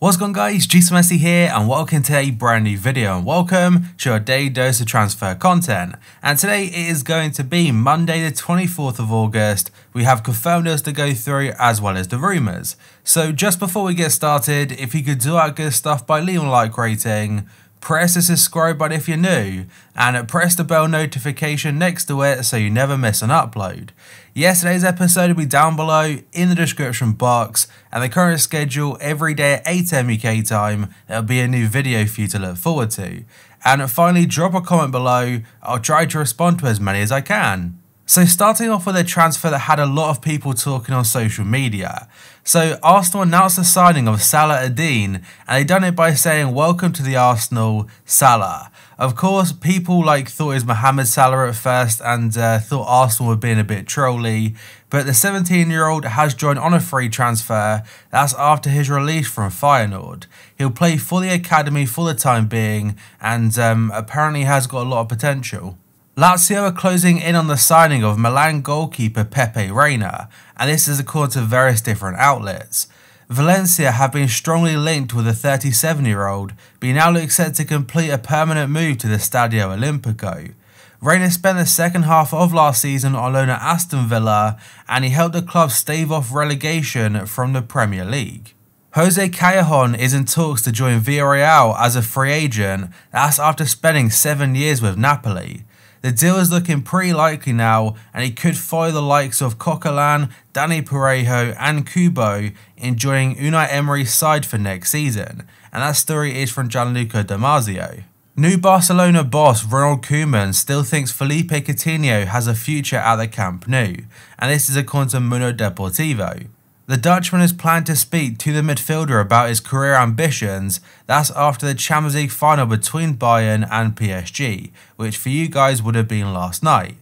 What's going on guys, Jason Messi here and welcome to a brand new video and welcome to your daily dose of transfer content. And today it is going to be Monday the 24th of August. We have confirmed news to go through as well as the rumours. So just before we get started, if you could do our good stuff by leaving a like rating, press the subscribe button if you're new, and press the bell notification next to it so you never miss an upload. Yesterday's episode will be down below in the description box, and the current schedule every day at 8am UK time, there'll be a new video for you to look forward to. And finally, drop a comment below, I'll try to respond to as many as I can. So starting off with a transfer that had a lot of people talking on social media. So Arsenal announced the signing of Salah Eddine and they done it by saying welcome to the Arsenal Salah. Of course people like thought it was Mohamed Salah at first and uh, thought Arsenal were being a bit trolly but the 17 year old has joined on a free transfer that's after his release from Feyenoord. He'll play for the academy for the time being and um, apparently has got a lot of potential. Lazio are closing in on the signing of Milan goalkeeper Pepe Reina, and this is according to various different outlets. Valencia have been strongly linked with the 37 year old, he now looks set to complete a permanent move to the Stadio Olimpico. Reina spent the second half of last season on loan at Aston Villa, and he helped the club stave off relegation from the Premier League. Jose Callejon is in talks to join Villarreal as a free agent, that's after spending seven years with Napoli. The deal is looking pretty likely now, and he could follow the likes of Coquelin, Dani Parejo, and Kubo in joining Unai Emery's side for next season, and that story is from Gianluca Di Marzio. New Barcelona boss Ronald Koeman still thinks Philippe Coutinho has a future at the Camp Nou, and this is according to Mundo Deportivo. The Dutchman is planned to speak to the midfielder about his career ambitions. That's after the Champions League final between Bayern and PSG, which for you guys would have been last night.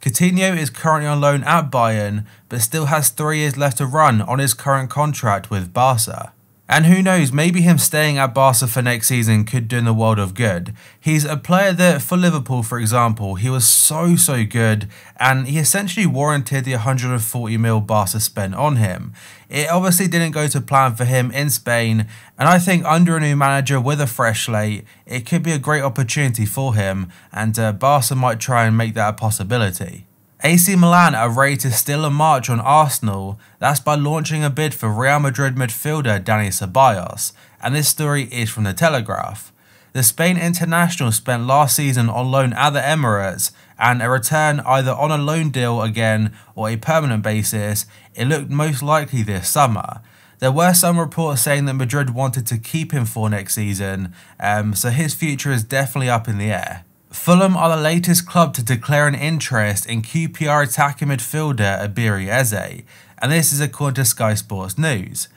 Coutinho is currently on loan at Bayern, but still has three years left to run on his current contract with Barca. And who knows, maybe him staying at Barca for next season could do in the world of good. He's a player that, for Liverpool for example, he was so, so good and he essentially warranted the 140 mil Barca spent on him. It obviously didn't go to plan for him in Spain, and I think under a new manager with a fresh slate, it could be a great opportunity for him, and uh, Barca might try and make that a possibility. AC Milan are ready to steal a march on Arsenal, that's by launching a bid for Real Madrid midfielder Dani Ceballos, and this story is from The Telegraph. The Spain international spent last season on loan at the Emirates, and a return either on a loan deal again or a permanent basis, it looked most likely this summer. There were some reports saying that Madrid wanted to keep him for next season, um, so his future is definitely up in the air. Fulham are the latest club to declare an interest in QPR attacking midfielder Eberechi Eze, and this is according to Sky Sports News.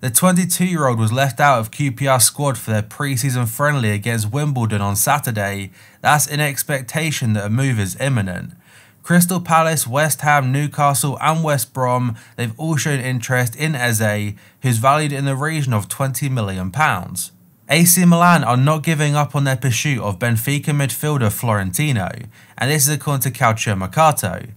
The 22 year old was left out of QPR squad for their pre season friendly against Wimbledon on Saturday. That's in expectation that a move is imminent. Crystal Palace, West Ham, Newcastle, and West Brom, they've all shown interest in Eze, who's valued in the region of £20 million. AC Milan are not giving up on their pursuit of Benfica midfielder Florentino, and this is according to Calcio Mercato.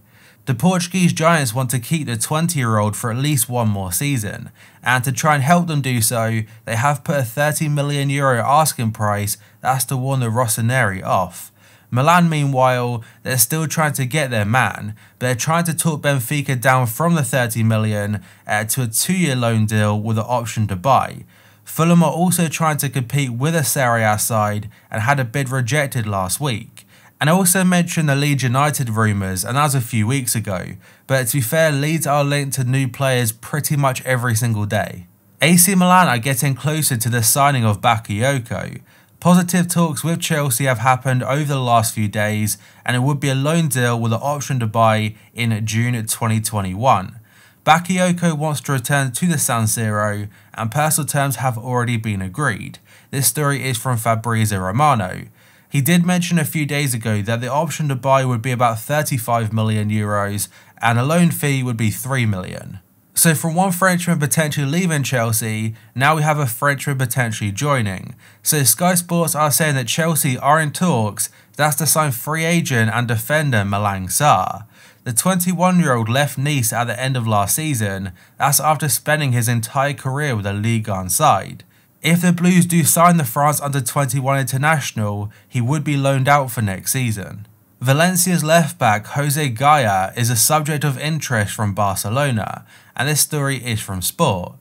The Portuguese Giants want to keep the 20 year old for at least one more season, and to try and help them do so, they have put a 30 million euro asking price that's to warn the Rossoneri off. Milan, meanwhile, they're still trying to get their man, but they're trying to talk Benfica down from the 30 million uh, to a two year loan deal with an option to buy. Fulham are also trying to compete with a Serie A side and had a bid rejected last week. And I also mentioned the Leeds United rumours, and that was a few weeks ago, but to be fair, Leeds are linked to new players pretty much every single day. AC Milan are getting closer to the signing of Bakayoko. Positive talks with Chelsea have happened over the last few days, and it would be a loan deal with an option to buy in June 2021. Bakayoko wants to return to the San Siro, and personal terms have already been agreed. This story is from Fabrizio Romano. He did mention a few days ago that the option to buy would be about 35 million euros and a loan fee would be 3 million. So from one Frenchman potentially leaving Chelsea, now we have a Frenchman potentially joining. So Sky Sports are saying that Chelsea are in talks, that's to sign free agent and defender Malang Sarr. The 21 year old left Nice at the end of last season, that's after spending his entire career with a Ligue 1 side. If the Blues do sign the France under 21 international, he would be loaned out for next season. Valencia's left back Jose Gaya is a subject of interest from Barcelona, and this story is from Sport.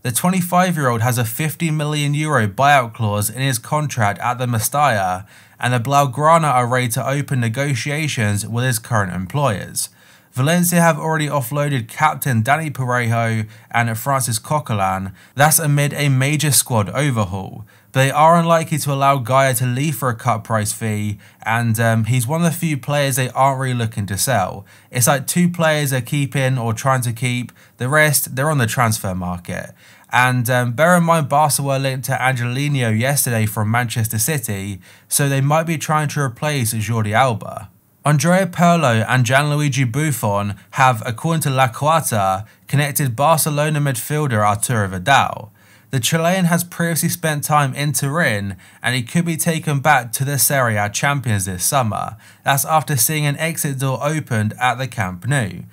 The 25 year old has a 50 million euro buyout clause in his contract at the Mestalla, and the Blaugrana are ready to open negotiations with his current employers. Valencia have already offloaded captain Dani Parejo and Francis Coquelin, that's amid a major squad overhaul. They are unlikely to allow Gaya to leave for a cut price fee, and um, he's one of the few players they aren't really looking to sell. It's like two players they're keeping or trying to keep, the rest, they're on the transfer market. And um, bear in mind, Barca were linked to Angelino yesterday from Manchester City, so they might be trying to replace Jordi Alba. Andrea Pirlo and Gianluigi Buffon have, according to La Quarta, connected Barcelona midfielder Arturo Vidal. The Chilean has previously spent time in Turin and he could be taken back to the Serie A champions this summer. That's after seeing an exit door opened at the Camp Nou.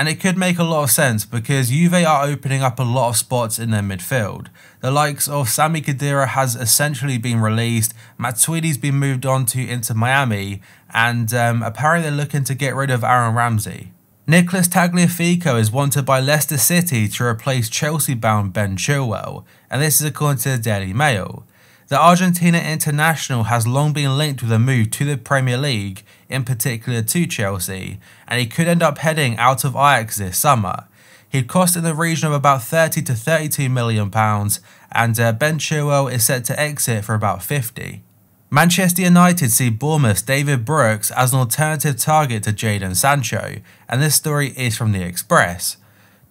And it could make a lot of sense because Juve are opening up a lot of spots in their midfield. The likes of Sami Khedira has essentially been released, Matuidi's been moved on to Inter Miami, and um, apparently they're looking to get rid of Aaron Ramsey. Nicholas Tagliafico is wanted by Leicester City to replace Chelsea-bound Ben Chilwell, and this is according to the Daily Mail. The Argentina international has long been linked with a move to the Premier League, in particular to Chelsea, and he could end up heading out of Ajax this summer. He'd cost in the region of about 30 to 32 million pounds, and uh, Ben Chilwell is set to exit for about 50. Manchester United see Bournemouth's David Brooks as an alternative target to Jadon Sancho, and this story is from The Express.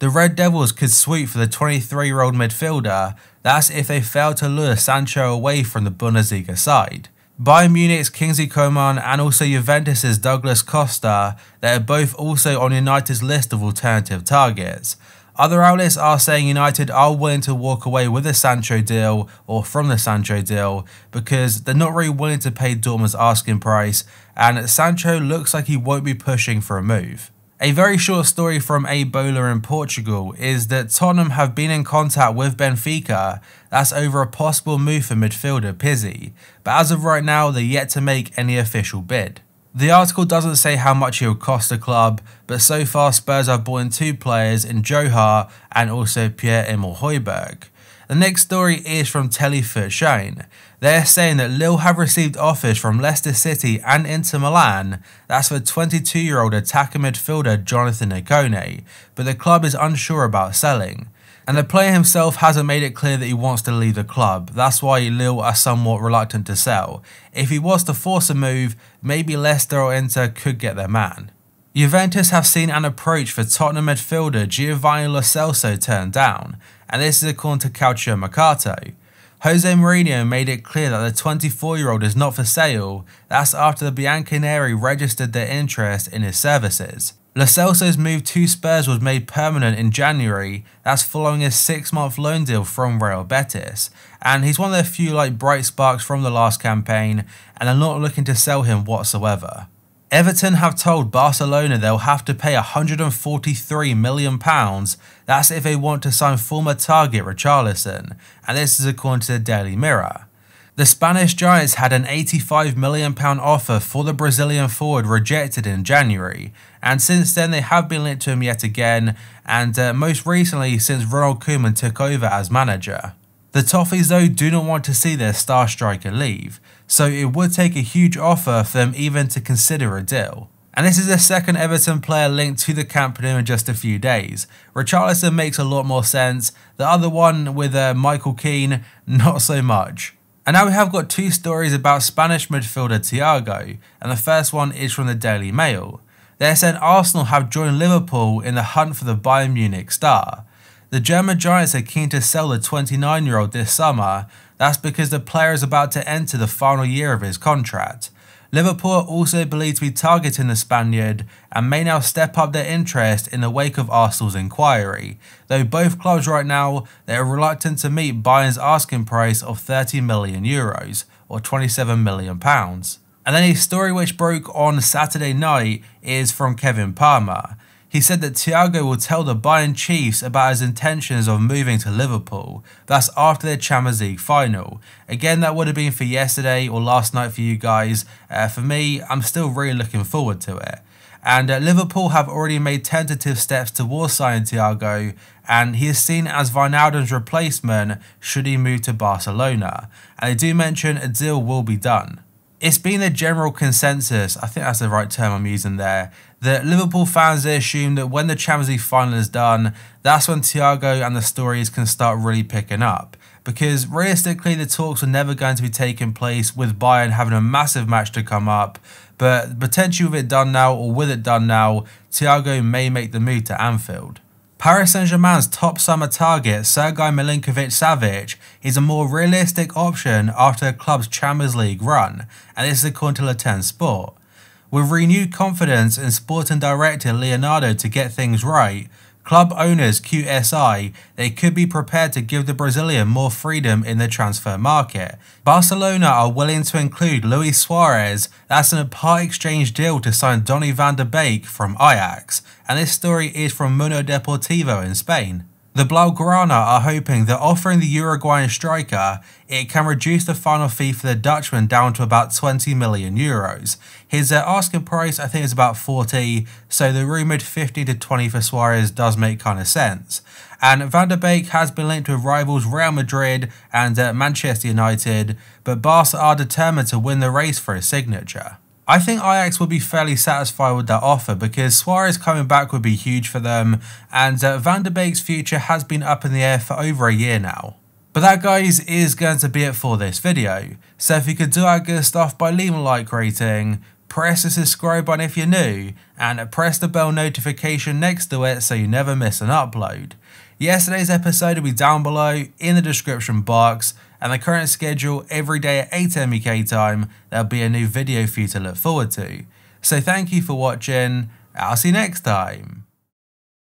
The Red Devils could sweep for the 23 year old midfielder, that's if they fail to lure Sancho away from the Bundesliga side. Bayern Munich's Kingsley Coman and also Juventus's Douglas Costa, they are both also on United's list of alternative targets. Other outlets are saying United are willing to walk away with the Sancho deal or from the Sancho deal because they're not really willing to pay Dortmund's asking price and Sancho looks like he won't be pushing for a move. A very short story from A Bola in Portugal is that Tottenham have been in contact with Benfica, that's over a possible move for midfielder Pizzi, but as of right now they're yet to make any official bid. The article doesn't say how much he will cost the club, but so far Spurs have bought in two players in Joe Hart and also Pierre-Emil Højbjerg. The next story is from Telefoot Shane. They're saying that Lille have received offers from Leicester City and Inter Milan. That's for 22 year old attacker midfielder Jonathan Ikone, but the club is unsure about selling. And the player himself hasn't made it clear that he wants to leave the club, that's why Lille are somewhat reluctant to sell. If he was to force a move, maybe Leicester or Inter could get their man. Juventus have seen an approach for Tottenham midfielder Giovanni Lo Celso turned down, and this is according to Calcio Mercato. Jose Mourinho made it clear that the 24 year old is not for sale, that's after the Bianconeri registered their interest in his services. Lo Celso's move to Spurs was made permanent in January, that's following a six month loan deal from Real Betis, and he's one of the few like bright sparks from the last campaign, and are not looking to sell him whatsoever. Everton have told Barcelona they'll have to pay £143 million. That's if they want to sign former target Richarlison, and this is according to the Daily Mirror. The Spanish Giants had an £85 million offer for the Brazilian forward rejected in January, and since then they have been linked to him yet again, and uh, most recently since Ronald Koeman took over as manager. The Toffees though do not want to see their star striker leave, so it would take a huge offer for them even to consider a deal. And this is the second Everton player linked to the Camp Nou in just a few days. Richarlison makes a lot more sense, the other one with uh, Michael Keane, not so much. And now we have got two stories about Spanish midfielder Thiago, and the first one is from the Daily Mail. They're saying Arsenal have joined Liverpool in the hunt for the Bayern Munich star. The German Giants are keen to sell the 29 year old this summer, that's because the player is about to enter the final year of his contract. Liverpool are also believed to be targeting the Spaniard and may now step up their interest in the wake of Arsenal's inquiry, though both clubs right now they are reluctant to meet Bayern's asking price of 30 million euros or 27 million pounds. And then a story which broke on Saturday night is from Kevin Palmer. He said that Thiago will tell the Bayern Chiefs about his intentions of moving to Liverpool. That's after their Champions League final. Again, that would have been for yesterday or last night for you guys. Uh, for me, I'm still really looking forward to it. And uh, Liverpool have already made tentative steps towards signing Thiago, and he is seen as Wijnaldum's replacement should he move to Barcelona. And they do mention a deal will be done. It's been a general consensus, I think that's the right term I'm using there, that Liverpool fans they assume that when the Champions League final is done, that's when Thiago and the stories can start really picking up. Because realistically, the talks are never going to be taking place with Bayern having a massive match to come up. But potentially with it done now or with it done now, Thiago may make the move to Anfield. Paris Saint-Germain's top summer target, Sergei Milinkovic-Savic, is a more realistic option after the club's Champions League run, and this is according to Le 10 Sport. With renewed confidence in sporting director Leonardo to get things right, Club owners QSI, they could be prepared to give the Brazilian more freedom in the transfer market. Barcelona are willing to include Luis Suarez, that's in a part exchange deal to sign Donny van de Beek from Ajax, and this story is from Mundo Deportivo in Spain. The Blaugrana are hoping that offering the Uruguayan striker, it can reduce the final fee for the Dutchman down to about 20 million euros. His uh, asking price I think is about 40, so the rumoured 50 to 20 for Suarez does make kind of sense. And Van de Beek has been linked with rivals Real Madrid and uh, Manchester United, but Barca are determined to win the race for his signature. I think Ajax will be fairly satisfied with that offer because Suarez coming back would be huge for them, and uh, Van de Beek's future has been up in the air for over a year now. But that guys is going to be it for this video. So if you could do our good stuff by leaving a like rating, press the subscribe button if you're new, and press the bell notification next to it so you never miss an upload. Yesterday's episode will be down below in the description box, and the current schedule every day at 8am UK time, there'll be a new video for you to look forward to. So thank you for watching, I'll see you next time.